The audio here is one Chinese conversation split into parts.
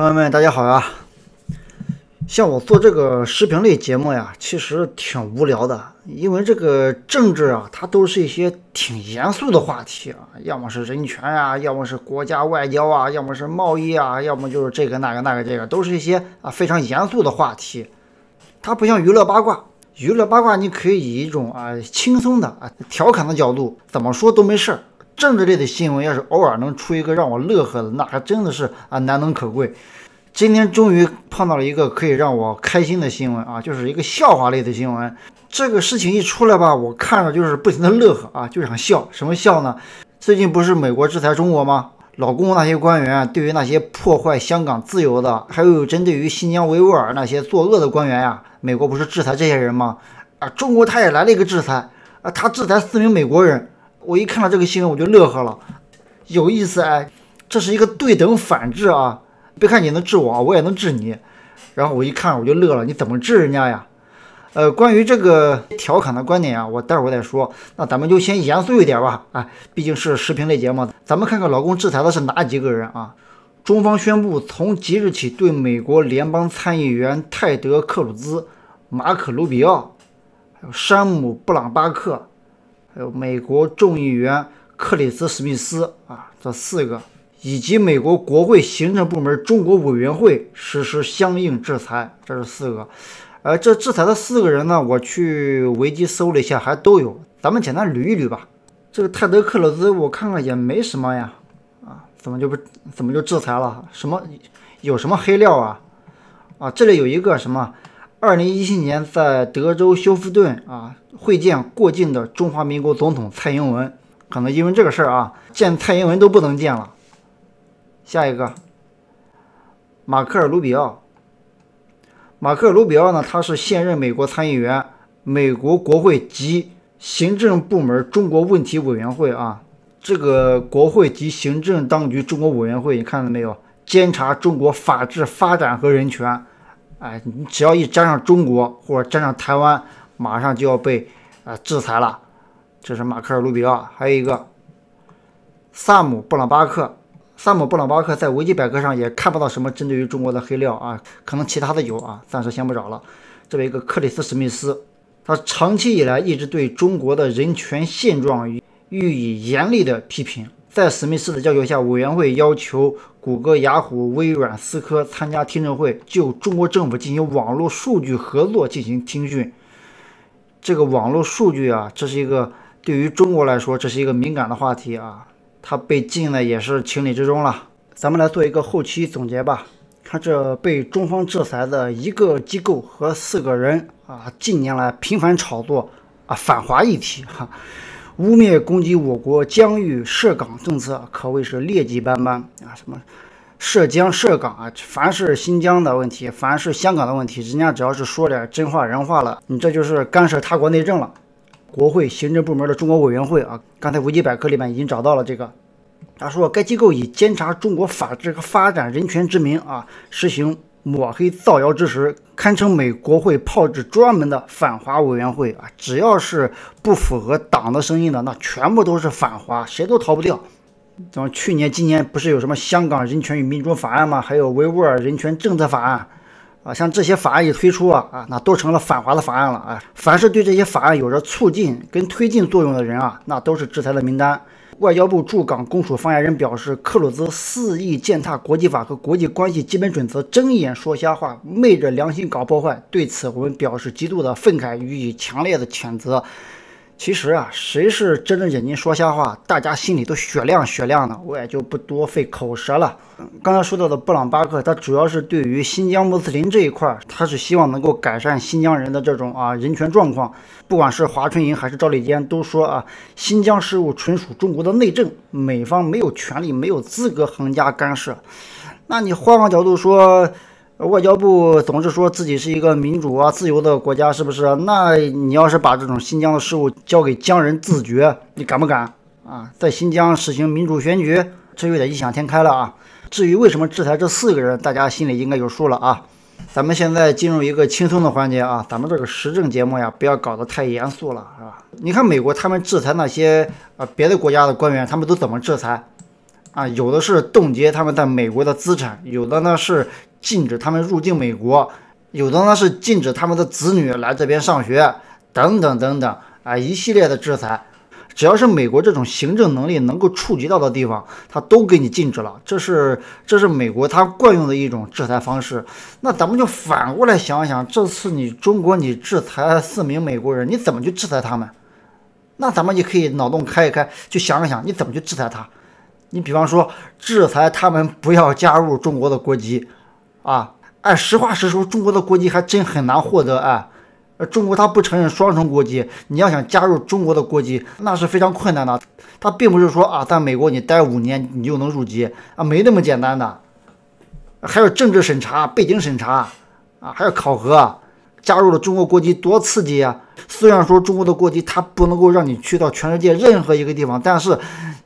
朋友们，大家好呀！像我做这个视频类节目呀，其实挺无聊的，因为这个政治啊，它都是一些挺严肃的话题啊，要么是人权啊，要么是国家外交啊，要么是贸易啊，要么就是这个那个那个这个，都是一些啊非常严肃的话题。它不像娱乐八卦，娱乐八卦你可以以一种啊轻松的啊调侃的角度，怎么说都没事儿。政治类的新闻要是偶尔能出一个让我乐呵的，那还真的是啊难能可贵。今天终于碰到了一个可以让我开心的新闻啊，就是一个笑话类的新闻。这个事情一出来吧，我看着就是不停的乐呵啊，就想笑。什么笑呢？最近不是美国制裁中国吗？老公那些官员对于那些破坏香港自由的，还有针对于新疆维吾尔那些作恶的官员呀，美国不是制裁这些人吗？啊，中国他也来了一个制裁啊，他制裁四名美国人。我一看到这个新闻我就乐呵了，有意思哎，这是一个对等反制啊。别看你能治我，我也能治你。然后我一看我就乐了，你怎么治人家呀？呃，关于这个调侃的观点啊，我待会儿再说。那咱们就先严肃一点吧。哎，毕竟是视频类节目，咱们看看老公制裁的是哪几个人啊？中方宣布从即日起对美国联邦参议员泰德·克鲁兹、马可·卢比奥、还有山姆·布朗巴克，还有美国众议员克里斯·史密斯啊，这四个。以及美国国会行政部门中国委员会实施相应制裁，这是四个。呃，这制裁的四个人呢，我去维基搜了一下，还都有。咱们简单捋一捋吧。这个泰德·克鲁兹，我看看也没什么呀。啊，怎么就不怎么就制裁了？什么有什么黑料啊？啊，这里有一个什么？二零一七年在德州休斯顿啊会见过境的中华民国总统蔡英文，可能因为这个事儿啊，见蔡英文都不能见了。下一个，马克尔·卢比奥。马克尔·卢比奥呢？他是现任美国参议员，美国国会及行政部门中国问题委员会啊。这个国会及行政当局中国委员会，你看到没有？监察中国法治发展和人权。哎，你只要一沾上中国或者沾上台湾，马上就要被啊制裁了。这是马克尔·卢比奥。还有一个，萨姆·布朗巴克。萨姆·布朗巴克在维基百科上也看不到什么针对于中国的黑料啊，可能其他的有啊，暂时先不找了。这位一个克里斯·史密斯，他长期以来一直对中国的人权现状予以严厉的批评。在史密斯的要求下，委员会要求谷歌、雅虎、微软、思科参加听证会，就中国政府进行网络数据合作进行听讯。这个网络数据啊，这是一个对于中国来说，这是一个敏感的话题啊。它被禁了也是情理之中了。咱们来做一个后期总结吧。看这被中方制裁的一个机构和四个人啊，近年来频繁炒作啊反华议题，哈，污蔑攻击我国疆域涉港政策，可谓是劣迹斑斑啊。什么涉疆涉港啊，凡是新疆的问题，凡是香港的问题，人家只要是说点真话人话了，你这就是干涉他国内政了。国会行政部门的中国委员会啊，刚才维基百科里面已经找到了这个。他说，该机构以监察中国法治和发展人权之名啊，实行抹黑造谣之实，堪称美国会炮制专门的反华委员会啊。只要是不符合党的声音的，那全部都是反华，谁都逃不掉。怎么去年、今年不是有什么香港人权与民主法案吗？还有维吾尔人权政策法案。啊，像这些法案一推出啊啊，那都成了反华的法案了啊！凡是对这些法案有着促进跟推进作用的人啊，那都是制裁的名单。外交部驻港公署发言人表示，克鲁兹肆意践踏国际法和国际关系基本准则，睁眼说瞎话，昧着良心搞破坏。对此，我们表示极度的愤慨，予以强烈的谴责。其实啊，谁是睁着眼睛说瞎话，大家心里都雪亮雪亮的，我也就不多费口舌了。刚才说到的布朗巴克，他主要是对于新疆穆斯林这一块，他是希望能够改善新疆人的这种啊人权状况。不管是华春莹还是赵立坚，都说啊，新疆事务纯属中国的内政，美方没有权利、没有资格横加干涉。那你换个角度说。外交部总是说自己是一个民主啊、自由的国家，是不是？那你要是把这种新疆的事务交给疆人自决，你敢不敢啊？在新疆实行民主选举，这有点异想天开了啊。至于为什么制裁这四个人，大家心里应该有数了啊。咱们现在进入一个轻松的环节啊，咱们这个时政节目呀，不要搞得太严肃了，是吧？你看美国他们制裁那些呃别的国家的官员，他们都怎么制裁？啊，有的是冻结他们在美国的资产，有的呢是禁止他们入境美国，有的呢是禁止他们的子女来这边上学，等等等等啊，一系列的制裁。只要是美国这种行政能力能够触及到的地方，他都给你禁止了。这是这是美国他惯用的一种制裁方式。那咱们就反过来想想，这次你中国你制裁四名美国人，你怎么去制裁他们？那咱们就可以脑洞开一开，去想一想你怎么去制裁他。你比方说制裁他们不要加入中国的国籍啊，哎，实话实说，中国的国籍还真很难获得哎。中国他不承认双重国籍，你要想加入中国的国籍，那是非常困难的。他并不是说啊，在美国你待五年你就能入籍啊，没那么简单的，还有政治审查、背景审查啊，还有考核。加入了中国国籍多刺激啊！虽然说中国的国籍它不能够让你去到全世界任何一个地方，但是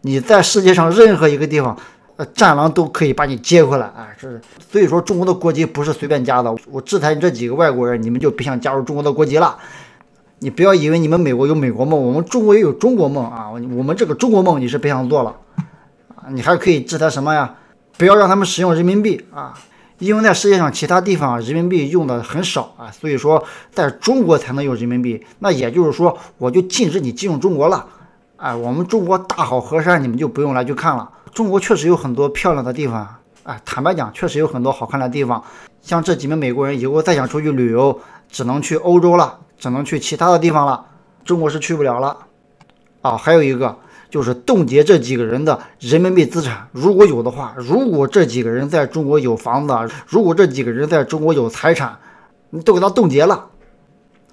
你在世界上任何一个地方。呃，战狼都可以把你接回来，哎，是，所以说中国的国籍不是随便加的。我制裁你这几个外国人，你们就别想加入中国的国籍了。你不要以为你们美国有美国梦，我们中国也有中国梦啊。我们这个中国梦你是别想做了啊。你还可以制裁什么呀？不要让他们使用人民币啊，因为在世界上其他地方人民币用的很少啊，所以说在中国才能用人民币。那也就是说，我就禁止你进入中国了。哎，我们中国大好河山，你们就不用来去看了。中国确实有很多漂亮的地方，哎，坦白讲，确实有很多好看的地方。像这几名美国人以后再想出去旅游，只能去欧洲了，只能去其他的地方了，中国是去不了了。啊，还有一个就是冻结这几个人的人民币资产，如果有的话，如果这几个人在中国有房子，如果这几个人在中国有财产，你都给他冻结了。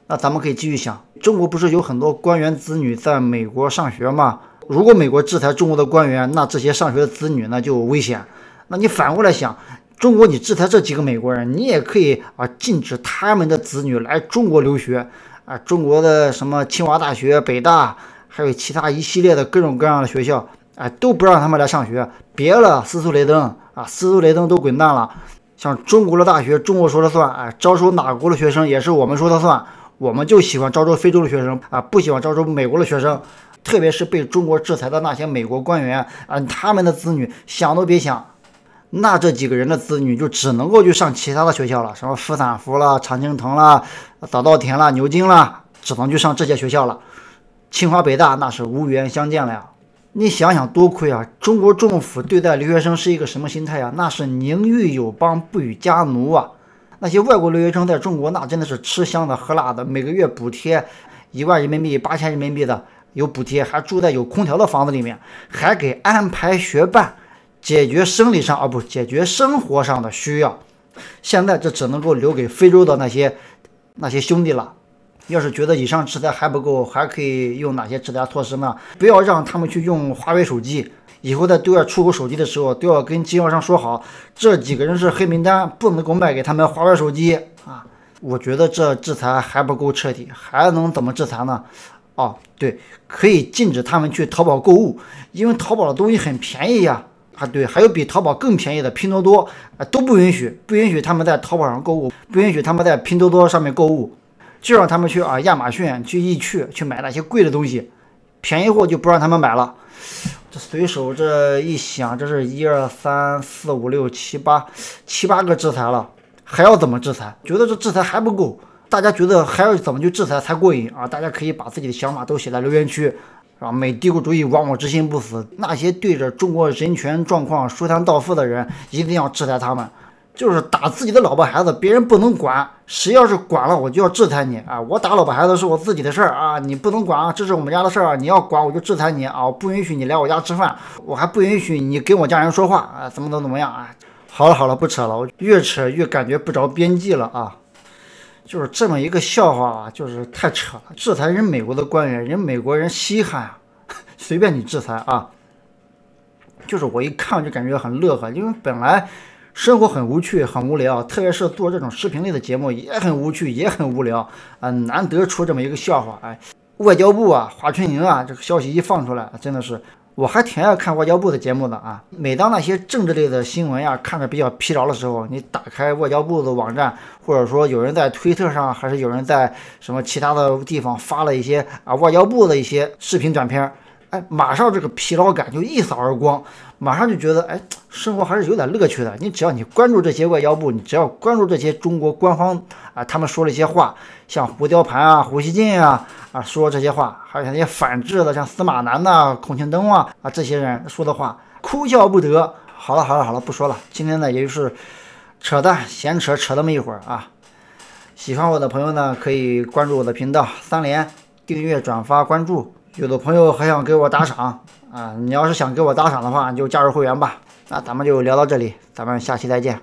那咱们可以继续想，中国不是有很多官员子女在美国上学吗？如果美国制裁中国的官员，那这些上学的子女呢就危险。那你反过来想，中国你制裁这几个美国人，你也可以啊禁止他们的子女来中国留学啊。中国的什么清华大学、北大，还有其他一系列的各种各样的学校，哎，都不让他们来上学。别了，斯图雷登啊，斯图雷登都滚蛋了。像中国的大学，中国说了算，哎，招收哪国的学生也是我们说了算。我们就喜欢招收非洲的学生啊，不喜欢招收美国的学生。特别是被中国制裁的那些美国官员啊，他们的子女想都别想，那这几个人的子女就只能够去上其他的学校了，什么斯坦福了、常青藤了、早稻田了、牛津了，只能去上这些学校了。清华、北大那是无缘相见了呀！你想想多亏啊！中国政府对待留学生是一个什么心态呀？那是宁欲友邦，不与家奴啊！那些外国留学生在中国那真的是吃香的喝辣的，每个月补贴一万人民币、八千人民币的。有补贴，还住在有空调的房子里面，还给安排学伴，解决生理上啊不解决生活上的需要。现在这只能够留给非洲的那些那些兄弟了。要是觉得以上制裁还不够，还可以用哪些制裁措施呢？不要让他们去用华为手机，以后在对外出口手机的时候，都要跟经销商说好，这几个人是黑名单，不能够卖给他们华为手机啊。我觉得这制裁还不够彻底，还能怎么制裁呢？哦，对，可以禁止他们去淘宝购物，因为淘宝的东西很便宜呀。啊，对，还有比淘宝更便宜的拼多多，啊，都不允许，不允许他们在淘宝上购物，不允许他们在拼多多上面购物，就让他们去啊亚马逊、去易趣去买那些贵的东西，便宜货就不让他们买了。这随手这一想，这是一二三四五六七八七八个制裁了，还要怎么制裁？觉得这制裁还不够。大家觉得还要怎么去制裁才过瘾啊？大家可以把自己的想法都写在留言区，是吧？美帝国主义亡我之心不死。那些对着中国人权状况说三道四的人，一定要制裁他们。就是打自己的老婆孩子，别人不能管，谁要是管了，我就要制裁你啊！我打老婆孩子是我自己的事儿啊，你不能管啊，这是我们家的事儿啊，你要管我就制裁你啊！我不允许你来我家吃饭，我还不允许你跟我家人说话啊！怎么怎么怎么样啊？好了好了，不扯了，我越扯越感觉不着边际了啊！就是这么一个笑话啊，就是太扯了！制裁人美国的官员，人美国人稀罕啊，随便你制裁啊。就是我一看就感觉很乐呵，因为本来生活很无趣、很无聊，特别是做这种视频类的节目也很无趣、也很无聊啊。难得出这么一个笑话，哎，外交部啊，华春莹啊，这个消息一放出来，真的是。我还挺爱看外交部的节目的啊！每当那些政治类的新闻呀看着比较疲劳的时候，你打开外交部的网站，或者说有人在推特上，还是有人在什么其他的地方发了一些啊外交部的一些视频短片，马上这个疲劳感就一扫而光，马上就觉得，哎，生活还是有点乐趣的。你只要你关注这些外交部，你只要关注这些中国官方啊，他们说了一些话，像胡雕盘啊、胡锡进啊啊说这些话，还有那些反制的，像司马南呐、孔庆东啊啊这些人说的话，哭笑不得。好了好了好了，不说了。今天呢，也就是扯淡闲扯扯那么一会儿啊。喜欢我的朋友呢，可以关注我的频道三连，订阅、转发、关注。有的朋友还想给我打赏啊，你要是想给我打赏的话，你就加入会员吧。那咱们就聊到这里，咱们下期再见。